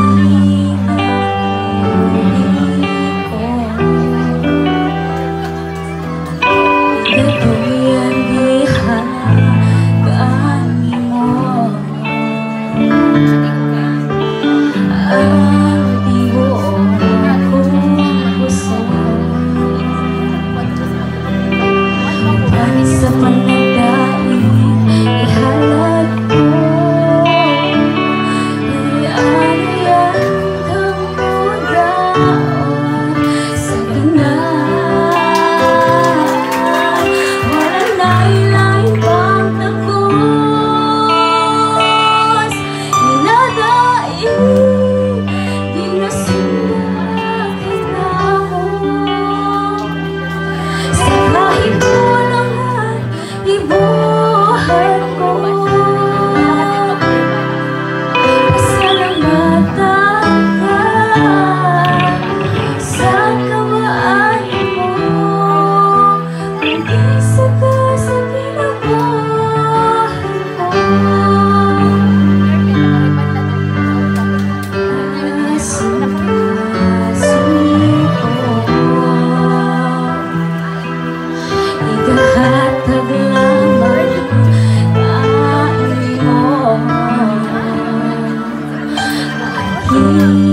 You. you.